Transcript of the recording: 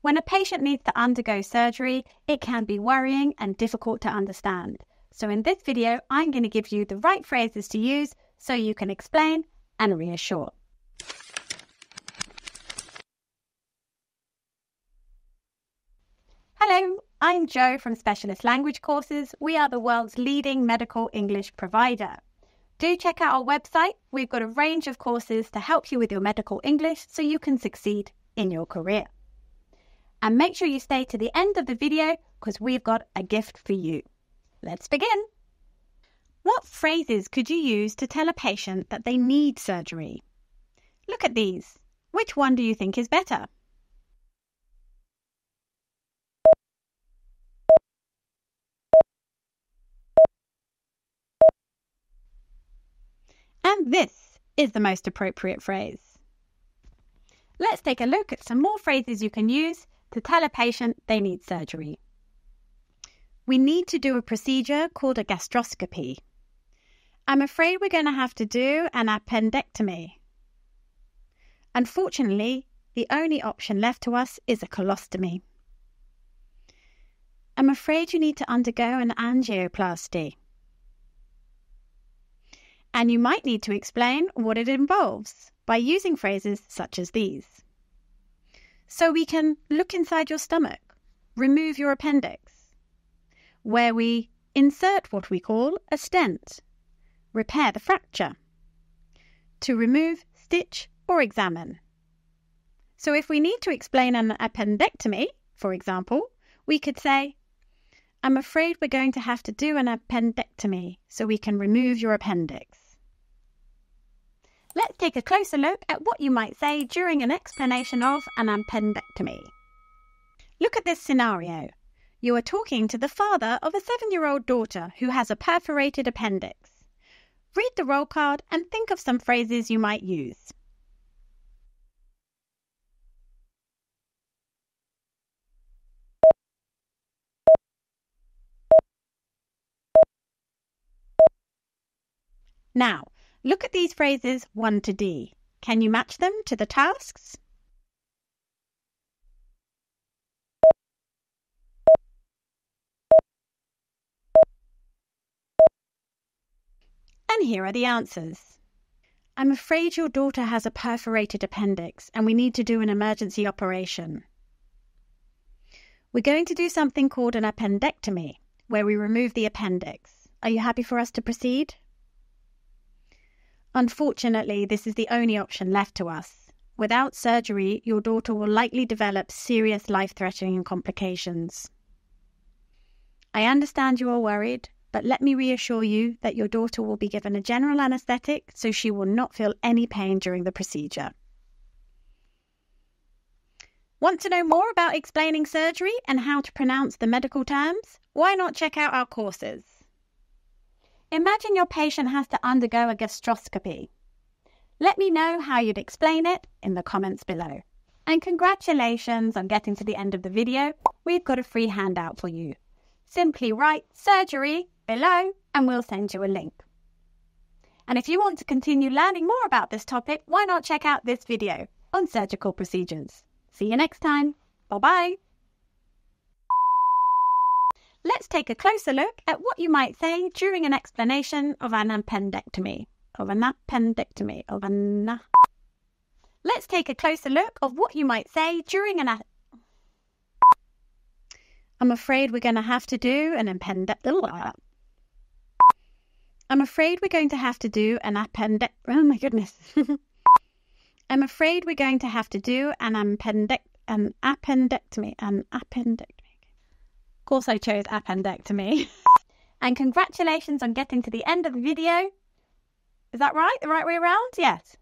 When a patient needs to undergo surgery, it can be worrying and difficult to understand. So in this video, I'm going to give you the right phrases to use so you can explain and reassure. Hello, I'm Jo from Specialist Language Courses. We are the world's leading medical English provider. Do check out our website. We've got a range of courses to help you with your medical English so you can succeed in your career. And make sure you stay to the end of the video because we've got a gift for you. Let's begin. What phrases could you use to tell a patient that they need surgery? Look at these. Which one do you think is better? And this is the most appropriate phrase. Let's take a look at some more phrases you can use to tell a patient they need surgery. We need to do a procedure called a gastroscopy. I'm afraid we're going to have to do an appendectomy. Unfortunately, the only option left to us is a colostomy. I'm afraid you need to undergo an angioplasty and you might need to explain what it involves by using phrases such as these. So we can look inside your stomach, remove your appendix, where we insert what we call a stent, repair the fracture, to remove, stitch, or examine. So if we need to explain an appendectomy, for example, we could say, I'm afraid we're going to have to do an appendectomy so we can remove your appendix. Let's take a closer look at what you might say during an explanation of an appendectomy. Look at this scenario. You are talking to the father of a seven year old daughter who has a perforated appendix. Read the role card and think of some phrases you might use. Now, look at these phrases 1 to D. Can you match them to the tasks? And here are the answers. I'm afraid your daughter has a perforated appendix and we need to do an emergency operation. We're going to do something called an appendectomy, where we remove the appendix. Are you happy for us to proceed? Unfortunately, this is the only option left to us. Without surgery, your daughter will likely develop serious life threatening complications. I understand you are worried, but let me reassure you that your daughter will be given a general anesthetic so she will not feel any pain during the procedure. Want to know more about explaining surgery and how to pronounce the medical terms? Why not check out our courses? Imagine your patient has to undergo a gastroscopy. Let me know how you'd explain it in the comments below. And congratulations on getting to the end of the video. We've got a free handout for you. Simply write surgery below and we'll send you a link. And if you want to continue learning more about this topic, why not check out this video on surgical procedures. See you next time. Bye bye. Let's take a closer look at what you might say during an explanation of an appendectomy. Of an appendectomy. Of an. Let's take a closer look of what you might say during an. I'm afraid we're going to have to do an appendectomy. Oh I'm afraid we're going to have to do an appendect. Oh my goodness. I'm afraid we're going to have to do an appendect an appendectomy. An appendectomy course I chose appendectomy. and congratulations on getting to the end of the video. Is that right? The right way around? Yes.